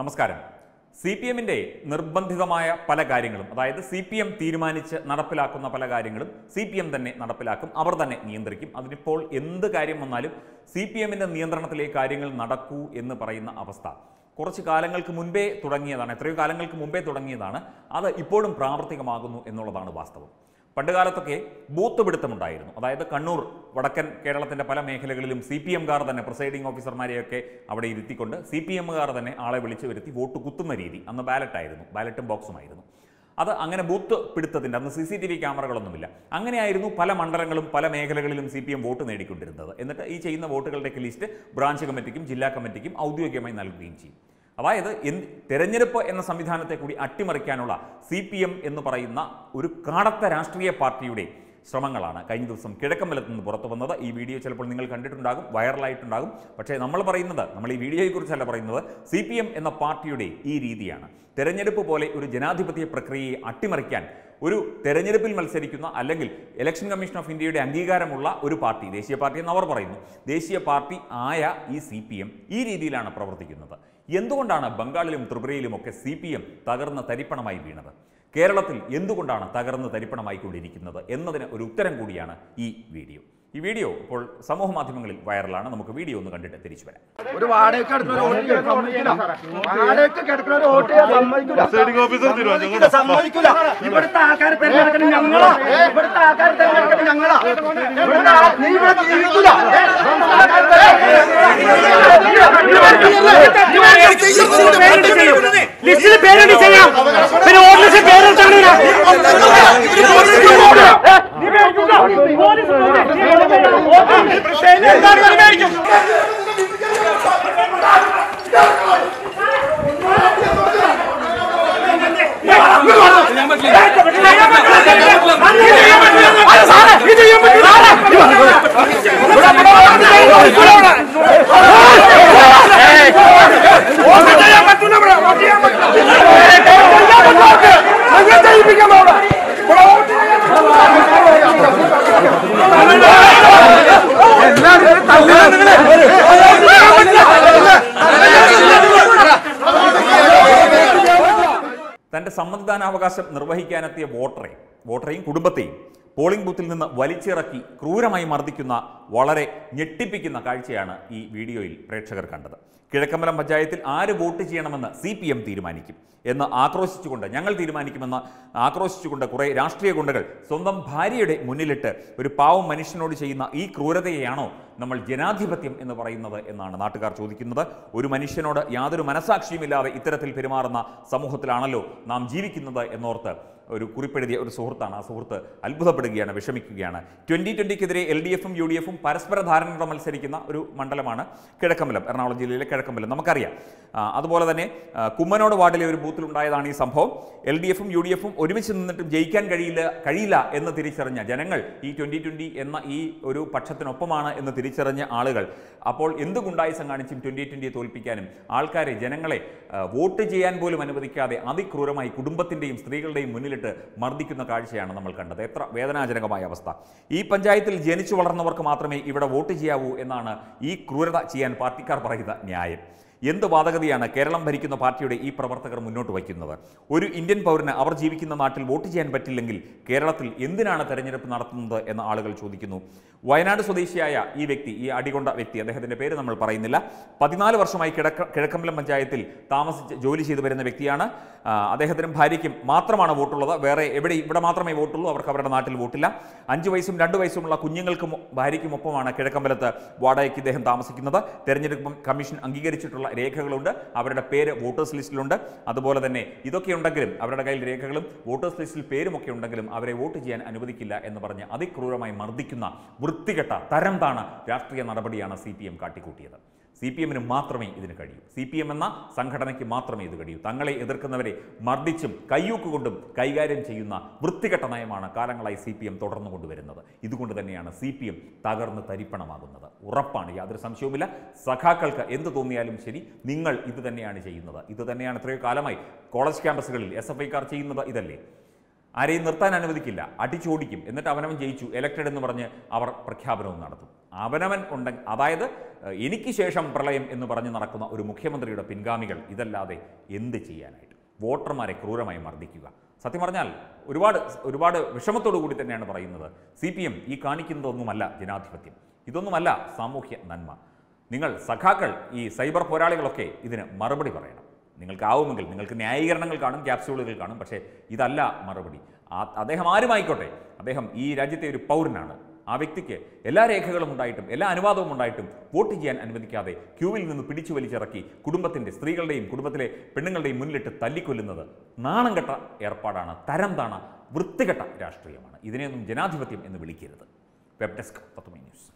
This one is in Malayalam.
നമസ്കാരം. സി പി എമ്മിന്റെ നിർബന്ധിതമായ പല കാര്യങ്ങളും അതായത് സി പി എം തീരുമാനിച്ച് നടപ്പിലാക്കുന്ന പല കാര്യങ്ങളും സി പി എം തന്നെ നടപ്പിലാക്കും അവർ തന്നെ നിയന്ത്രിക്കും. അതിനിപ്പോൾ എന്ത് കാര്യം വന്നാലും സി പി എമ്മിന്റെ നിയന്ത്രണത്തിലെ കാര്യങ്ങൾ നടക്കൂ എന്ന് പറയുന്ന അവസ്ഥ. കുറച്ച് കാലങ്ങൾക്ക് മുൻപേ തുടങ്ങിയതാണ് എത്രയോ കാലങ്ങൾക്ക് മുമ്പേ തുടങ്ങിയതാണ്. അത് ഇപ്പോഴും പ്രാവർത്തികമാകുന്നു എന്നുള്ളതാണ് വാസ്തവം. പണ്ടുകാലത്തൊക്കെ ബൂത്ത് പിടുത്തമുണ്ടായിരുന്നു. അതായത് കണ്ണൂർ വടക്കൻ കേരളത്തിന്റെ പല മേഖലകളിലും സി പി എംകാർ തന്നെ പ്രിസൈഡിംഗ് ഓഫീസർമാരെയൊക്കെ അവിടെ ഇരുത്തിക്കൊണ്ട് സി പി എമ്മുകാർ തന്നെ ആളെ വിളിച്ചു വരുത്തി വോട്ട് കുത്തുന്ന രീതി അന്ന് ബാലറ്റ് ആയിരുന്നു ബാലറ്റും ബോക്സുമായിരുന്നു. അത് അങ്ങനെ ബൂത്ത് പിടുത്തത്തിന്റെ അന്ന് സി സി ടി വി ക്യാമറകളൊന്നുമില്ല. അങ്ങനെയായിരുന്നു പല മണ്ഡലങ്ങളും പല മേഖലകളിലും സി പി എം വോട്ട് നേടിക്കൊണ്ടിരുന്നത്. എന്നിട്ട് ഈ ചെയ്യുന്ന വോട്ടുകളുടെയൊക്കെ ലിസ്റ്റ് ബ്രാഞ്ച് കമ്മിറ്റിക്കും ജില്ലാ കമ്മിറ്റിക്കും ഔദ്യോഗികമായി നൽകുകയും ചെയ്യും. അതായത് എന്ത് തെരഞ്ഞെടുപ്പ് എന്ന സംവിധാനത്തെ കൂടി അട്ടിമറിക്കാനുള്ള സി പി എം എന്ന് പറയുന്ന ഒരു കാടത്ത രാഷ്ട്രീയ പാർട്ടിയുടെ ശ്രമങ്ങളാണ്. കഴിഞ്ഞ ദിവസം കിഴക്കമ്പലത്ത് നിന്ന് പുറത്തു വന്നത്. ഈ വീഡിയോ ചിലപ്പോൾ നിങ്ങൾ കണ്ടിട്ടുണ്ടാകും വൈറലായിട്ടുണ്ടാകും. പക്ഷേ നമ്മൾ പറയുന്നത് നമ്മൾ ഈ വീഡിയോയെക്കുറിച്ചല്ല പറയുന്നത് സി പി എം എന്ന പാർട്ടിയുടെ ഈ രീതിയാണ്. തെരഞ്ഞെടുപ്പ് പോലെ ഒരു ജനാധിപത്യ പ്രക്രിയയെ അട്ടിമറിക്കാൻ ഒരു തെരഞ്ഞെടുപ്പിൽ മത്സരിക്കുന്ന അല്ലെങ്കിൽ ഇലക്ഷൻ കമ്മീഷൻ ഓഫ് ഇന്ത്യയുടെ അംഗീകാരമുള്ള ഒരു പാർട്ടി ദേശീയ പാർട്ടി എന്ന് അവർ പറയുന്നു. ദേശീയ പാർട്ടി ആയ ഈ സി ഈ രീതിയിലാണ് പ്രവർത്തിക്കുന്നത്. എന്തുകൊണ്ടാണ് ബംഗാളിലും ത്രിപുരയിലും ഒക്കെ സി പി എം തകർന്ന തരിപ്പണമായി വീണത്? കേരളത്തിൽ എന്തുകൊണ്ടാണ് തകർന്ന് തരിപ്പണമായിക്കൊണ്ടിരിക്കുന്നത്? എന്നതിന് ഒരു ഉത്തരം കൂടിയാണ് ഈ വീഡിയോ. ഈ വീഡിയോ ഇപ്പോൾ സമൂഹ മാധ്യമങ്ങളിൽ വൈറലാണ്. നമുക്ക് വീഡിയോ ഒന്ന് കണ്ടിട്ട് തിരിച്ചു വരാം. ഒരു ഇവിടുത്തെ ആൾക്കാർ തെരഞ്ഞെടുക്കണം ഞങ്ങളാ. ഇവിടുത്തെ ആൾക്കാരെ തെരഞ്ഞെടുക്കണം ഞങ്ങളാ. ഇവിടുത്തെ നീ ഇവിടെ ലിസ്റ്റിൽ ചെയ്യാം. പിന്നെ இது സമ്മതിദാനാവകാശം നിർവഹിക്കാനെത്തിയ വോട്ടറെ വോട്ടറെയും കുടുംബത്തെയും പോളിംഗ് ബൂത്തിൽ നിന്ന് വലിച്ചിറക്കി ക്രൂരമായി മർദ്ദിക്കുന്ന വളരെ ഞെട്ടിപ്പിക്കുന്ന കാഴ്ചയാണ് ഈ വീഡിയോയിൽ പ്രേക്ഷകർ കണ്ടത്. കിഴക്കമ്പലം പഞ്ചായത്തിൽ ആര് വോട്ട് ചെയ്യണമെന്ന് സി പി എം തീരുമാനിക്കും എന്ന് ആക്രോശിച്ചുകൊണ്ട് ഞങ്ങൾ തീരുമാനിക്കുമെന്ന് ആക്രോശിച്ചുകൊണ്ട് കുറേ രാഷ്ട്രീയ ഗുണ്ടകൾ സ്വന്തം ഭാര്യയുടെ മുന്നിലിട്ട് ഒരു പാവം മനുഷ്യനോട് ചെയ്യുന്ന ഈ ക്രൂരതയെയാണോ നമ്മൾ ജനാധിപത്യം എന്ന് പറയുന്നത് എന്നാണ് നാട്ടുകാർ ചോദിക്കുന്നത്. ഒരു മനുഷ്യനോട് യാതൊരു മനസാക്ഷിയുമില്ലാതെ ഇത്തരത്തിൽ പെരുമാറുന്ന സമൂഹത്തിലാണല്ലോ നാം ജീവിക്കുന്നത് എന്നോർത്ത് ഒരു കുറിപ്പെഴുതിയ ഒരു സുഹൃത്താണ്. ആ സുഹൃത്ത് അത്ഭുതപ്പെടുകയാണ് വിഷമിക്കുകയാണ്. ട്വന്റി ട്വന്റിക്കെതിരെ എൽ ഡി എഫും യു ഡി എഫും പരസ്പര ധാരണയോടെ മത്സരിക്കുന്ന ഒരു മണ്ഡലമാണ് കിഴക്കമ്പലം എറണാകുളം ജില്ലയിലെ കിഴക്കമ്പലം നമുക്കറിയാം. അതുപോലെ തന്നെ കുമ്മനോട് വാർഡിലെ ഒരു ബൂത്തിലുണ്ടായതാണ് ഈ സംഭവം. എൽ ഡി എഫും യു ഡി എഫും ഒരുമിച്ച് നിന്നിട്ടും ജയിക്കാൻ കഴിയില്ല കഴിയില്ല എന്ന് തിരിച്ചറിഞ്ഞ ജനങ്ങൾ ഈ ട്വന്റി ട്വന്റി എന്ന ഈ ഒരു പക്ഷത്തിനൊപ്പമാണ് എന്ന് തിരിച്ചറിഞ്ഞ ആളുകൾ. അപ്പോൾ എന്ത് ഗുണ്ടായുസം കാണിച്ചും ട്വന്റി ട്വന്റിയെ തോൽപ്പിക്കാനും ആൾക്കാരെ ജനങ്ങളെ വോട്ട് ചെയ്യാൻ പോലും അനുവദിക്കാതെ അതിക്രൂരമായി കുടുംബത്തിന്റെയും സ്ത്രീകളുടെയും മുന്നിലിട്ട് മർദ്ദിക്കുന്ന കാഴ്ചയാണ് നമ്മൾ കണ്ടത്. എത്ര വേദനാജനകമായ അവസ്ഥ. ഈ പഞ്ചായത്തിൽ ജനിച്ചു വളർന്നവർക്ക് മാത്രമേ ഇവിടെ വോട്ട് ചെയ്യാവൂ എന്നാണ് ഈ ക്രൂരത ചെയ്യാൻ പാർട്ടിക്കാർ പറയുന്ന ന്യായം. എന്ത് വാദഗതിയാണ് കേരളം ഭരിക്കുന്ന പാർട്ടിയുടെ ഈ പ്രവർത്തകർ മുന്നോട്ട് വയ്ക്കുന്നത്? ഒരു ഇന്ത്യൻ പൗരന് അവർ ജീവിക്കുന്ന നാട്ടിൽ വോട്ട് ചെയ്യാൻ പറ്റില്ലെങ്കിൽ കേരളത്തിൽ എന്തിനാണ് തെരഞ്ഞെടുപ്പ് നടത്തുന്നത് എന്ന് ആളുകൾ ചോദിക്കുന്നു. വയനാട് സ്വദേശിയായ ഈ വ്യക്തി ഈ അടികൊണ്ട വ്യക്തി അദ്ദേഹത്തിന്റെ പേര് നമ്മൾ പറയുന്നില്ല. പതിനാല് വർഷമായി കിഴക്ക കിഴക്കമ്പലം പഞ്ചായത്തിൽ താമസിച്ച് ജോലി ചെയ്തു വരുന്ന വ്യക്തിയാണ്. അദ്ദേഹത്തിനും ഭാര്യയ്ക്കും മാത്രമാണ് വോട്ടുള്ളത്. വേറെ എവിടെ ഇവിടെ മാത്രമേ വോട്ടുള്ളൂ. അവർക്ക് അവരുടെ നാട്ടിൽ വോട്ടില്ല. അഞ്ച് വയസ്സും രണ്ട് വയസ്സുമുള്ള കുഞ്ഞുങ്ങൾക്കും ഭാര്യയ്ക്കുമൊപ്പമാണ് കിഴക്കമ്പലത്ത് വാടകയ്ക്ക് ഇദ്ദേഹം താമസിക്കുന്നത്. തെരഞ്ഞെടുപ്പ് കമ്മീഷൻ അംഗീകരിച്ചിട്ടുള്ള രേഖകളുണ്ട്. അവരുടെ പേര് വോട്ടേഴ്സ് ലിസ്റ്റിലുണ്ട്. അതുപോലെ തന്നെ ഇതൊക്കെ ഉണ്ടെങ്കിലും അവരുടെ കയ്യിൽ രേഖകളും വോട്ടേഴ്സ് ലിസ്റ്റിൽ പേരും ഒക്കെ ഉണ്ടെങ്കിലും അവരെ വോട്ട് ചെയ്യാൻ അനുവദിക്കില്ല എന്ന് പറഞ്ഞ് അതിക്രൂരമായി മർദ്ദിക്കുന്ന വൃത്തികെട്ട തരം താണ രാഷ്ട്രീയ നടപടിയാണ് സി പി എം കാട്ടിക്കൂട്ടിയത്. സി പി എമ്മിന് മാത്രമേ ഇതിന് കഴിയൂ. സി പി എം എന്ന സംഘടനയ്ക്ക് മാത്രമേ ഇത് കഴിയൂ. തങ്ങളെ എതിർക്കുന്നവരെ മർദ്ദിച്ചും കയ്യൂക്കുകൊണ്ടും കൈകാര്യം ചെയ്യുന്ന വൃത്തികെട്ട നയമാണ് കാലങ്ങളായി സി പി എം തുടർന്നു കൊണ്ടുവരുന്നത്. ഇതുകൊണ്ട് തന്നെയാണ് സി പി എം തകർന്ന് തരിപ്പണമാകുന്നത്. ഉറപ്പാണ് യാതൊരു സംശയവുമില്ല. സഖാക്കൾക്ക് എന്ത് തോന്നിയാലും ശരി നിങ്ങൾ ഇത് തന്നെയാണ് ചെയ്യുന്നത്. ഇത് തന്നെയാണ് എത്രയോ കാലമായി കോളേജ് ക്യാമ്പസുകളിൽ എസ് എഫ് ഐക്കാർ ചെയ്യുന്നത് ഇതല്ലേ? ആരെയും നിർത്താൻ അനുവദിക്കില്ല. അടിച്ചോടിക്കും എന്നിട്ട് അവനവൻ ജയിച്ചു. ഇലക്റ്റഡ് എന്ന് പറഞ്ഞ് അവർ പ്രഖ്യാപനവും നടത്തും. അവനവൻ ഉണ്ടെ അതായത് എനിക്ക് ശേഷം പ്രളയം എന്ന് പറഞ്ഞ് നടക്കുന്ന ഒരു മുഖ്യമന്ത്രിയുടെ പിൻഗാമികൾ ഇതല്ലാതെ എന്ത് ചെയ്യാനായിട്ട്? വോട്ടർമാരെ ക്രൂരമായി മർദ്ദിക്കുക. സത്യം പറഞ്ഞാൽ ഒരുപാട് ഒരുപാട് വിഷമത്തോടു കൂടി തന്നെയാണ് പറയുന്നത്. സി പി എം ഈ കാണിക്കുന്നതൊന്നുമല്ല ജനാധിപത്യം. ഇതൊന്നുമല്ല സാമൂഹ്യ നന്മ. നിങ്ങൾ സഖാക്കൾ ഈ സൈബർ പോരാളികളൊക്കെ ഇതിന് മറുപടി പറയണം. നിങ്ങൾക്കാവുമെങ്കിൽ നിങ്ങൾക്ക് ന്യായീകരണങ്ങൾ കാണും ക്യാപ്സ്യൂളുകൾ കാണും പക്ഷേ ഇതല്ല മറുപടി. അദ്ദേഹം ആരുമായിക്കോട്ടെ? അദ്ദേഹം ഈ രാജ്യത്തെ ഒരു പൗരനാണ്. ആ വ്യക്തിക്ക് എല്ലാ രേഖകളും ഉണ്ടായിട്ടും എല്ലാ അനുവാദവും ഉണ്ടായിട്ടും വോട്ട് ചെയ്യാൻ അനുവദിക്കാതെ ക്യൂവിൽ നിന്ന് പിടിച്ചു വലിച്ചിറക്കി കുടുംബത്തിന്റെ സ്ത്രീകളുടെയും കുടുംബത്തിലെ പെണ്ണുങ്ങളുടെയും മുന്നിലിട്ട് തല്ലിക്കൊല്ലുന്നത് നാണം കെട്ട ഏർപ്പാടാണ് തരം താണ വൃത്തികെട്ട രാഷ്ട്രീയമാണ്. ഇതിനെയൊന്നും ജനാധിപത്യം എന്ന് വിളിക്കരുത്. വെബ് ഡെസ്ക് പത്തുമണി ന്യൂസ്.